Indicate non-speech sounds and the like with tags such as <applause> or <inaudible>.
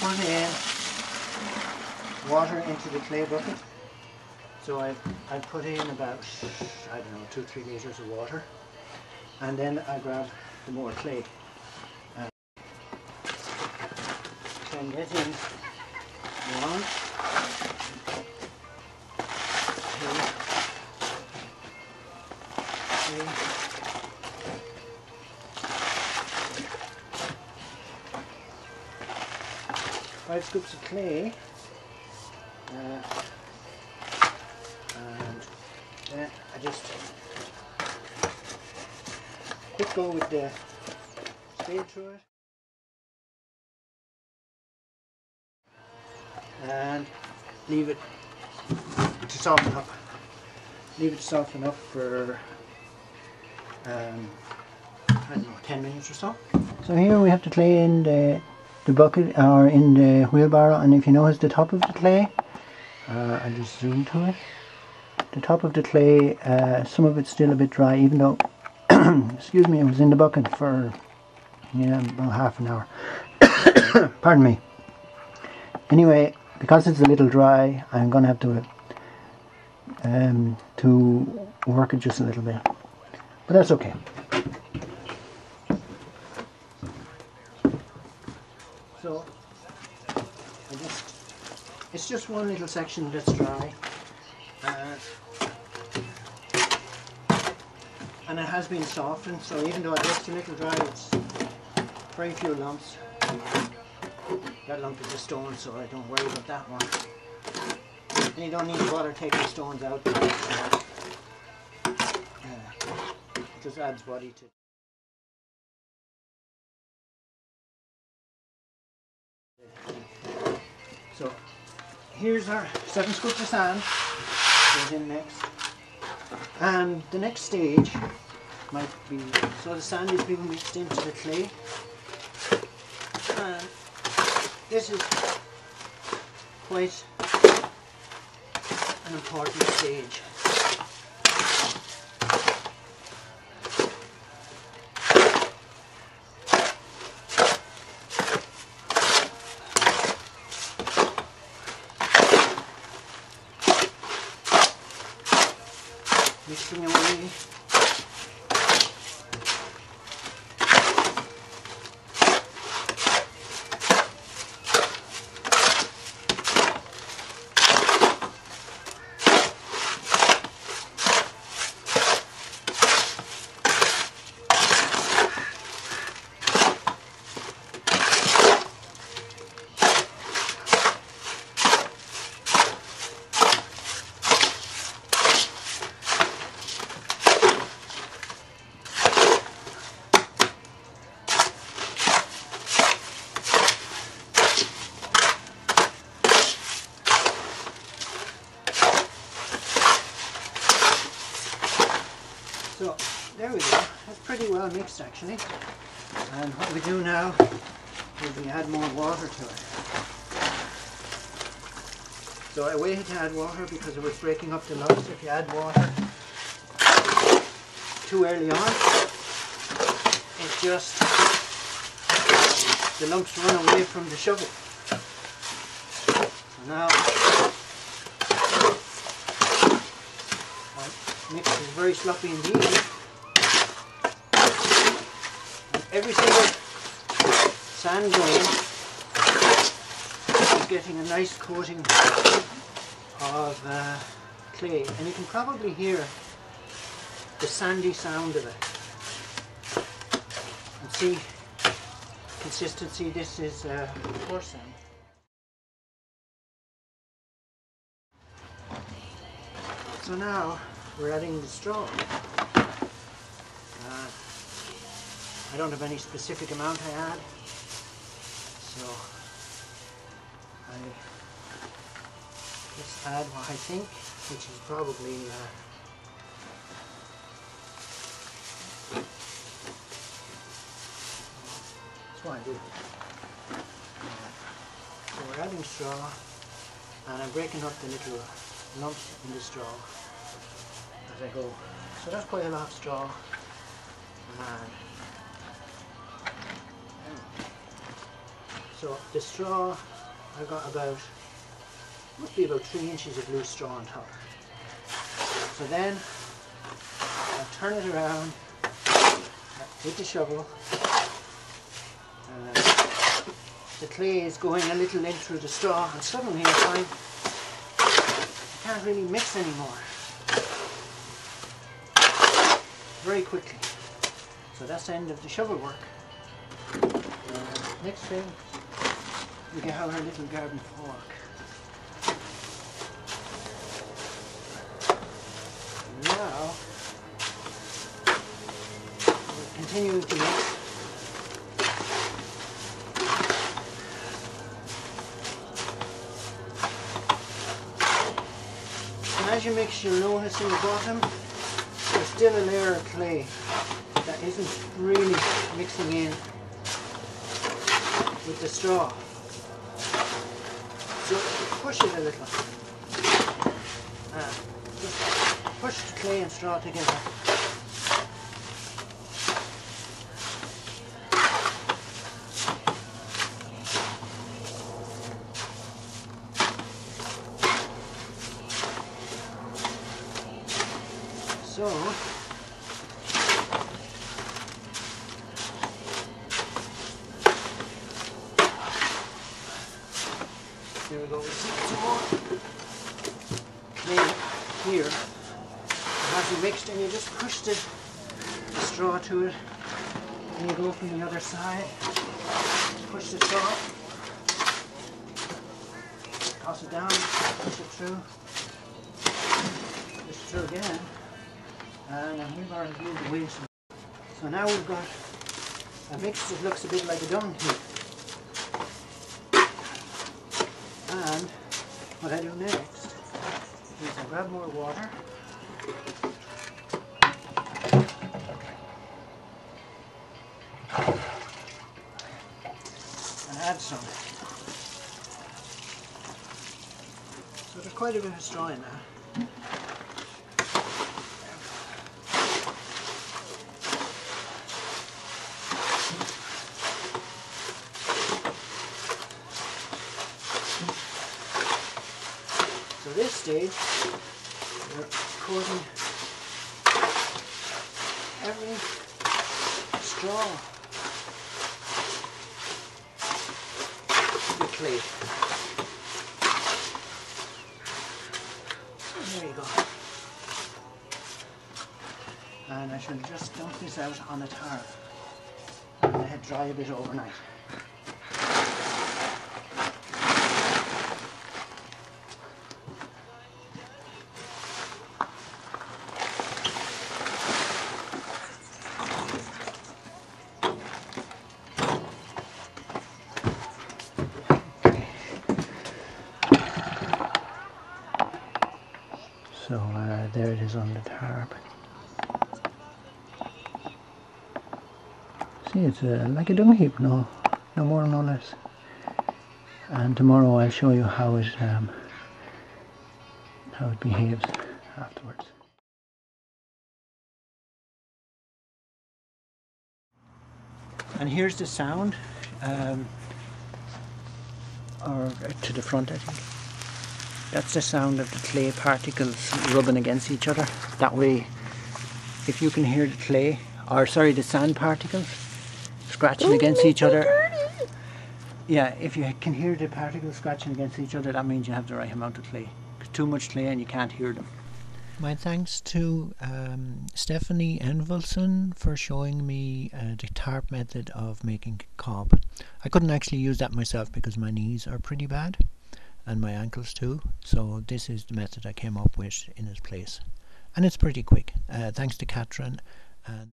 Put in water into the clay bucket. So I, I put in about, I don't know, two, three litres of water. And then I grab the more clay. And get in one, two, three, five scoops of clay. Uh, and then I just quick go with the spade through it. And leave it to soften up. Leave it to soften up for um, I don't know, 10 minutes or so. So here we have to clay in the, the bucket or in the wheelbarrow and if you notice the top of the clay, uh, I'll just zoom to it. The top of the clay, uh, some of it's still a bit dry even though, <coughs> excuse me, it was in the bucket for yeah, about half an hour. <coughs> Pardon me. Anyway, because it's a little dry, I'm going to have to um, to work it just a little bit. But that's okay. So, I just, just one little section that's dry. Uh, and it has been softened, so even though it looks a little dry, it's very few lumps. That lump is a stone, so I don't worry about that one. And you don't need to bother taking stones out. Uh, it just adds body to So here's our seven scoops of sand goes in next. And the next stage might be so the sand is being mixed into the clay. And this is quite an important stage. Mixing away. So there we go. That's pretty well mixed actually. And what we do now is we add more water to it. So I waited to add water because it was breaking up the lumps. If you add water too early on, it just the lumps run away from the shovel. So now mix is very sloppy indeed. Every single sand grain is getting a nice coating of uh, clay. And you can probably hear the sandy sound of it. And see consistency. This is uh, coarse sand so now we're adding the straw uh, I don't have any specific amount I add, so I just add what I think, which is probably uh, that's what I do. So we're adding straw, and I'm breaking up the little lumps in the straw as I go. So that's quite a lot of straw. And So the straw, I got about, must be about three inches of loose straw on top. So then I'll turn it around with the shovel. Uh, the clay is going a little in through the straw and suddenly I find I can't really mix anymore. Very quickly. So that's the end of the shovel work. Uh, next thing, we get our little garden fork. Now, we're to mix. And as you mix, you'll notice in the bottom, there's still a layer of clay that isn't really mixing in with the straw. So push it a little. Uh, just push the clay and straw together. So, Here we go. We see some more clay here. Has you mixed and you just push the, the straw to it. And you go from the other side. Push the straw. Toss it down. Push it through. Push it through again. And here are the waste. So now we've got a mix that looks a bit like a dung heap. And what I do next is I grab more water. So there's quite a bit of straw in there. So this stage, we're coating every straw And there you go. And I should just dump this out on a tarp and let it dry a bit overnight. So uh, there it is on the tarp. See, it's uh, like a dung heap, no, no more, no less. And tomorrow I'll show you how it um, how it behaves afterwards. And here's the sound, um, or to the front, I think. That's the sound of the clay particles rubbing against each other. That way, if you can hear the clay, or sorry, the sand particles scratching against each other. Yeah, if you can hear the particles scratching against each other, that means you have the right amount of clay. Too much clay and you can't hear them. My thanks to um, Stephanie Envelson for showing me uh, the tarp method of making cob. I couldn't actually use that myself because my knees are pretty bad and my ankles too. So this is the method I came up with in its place. And it's pretty quick. Uh, thanks to Katrin. And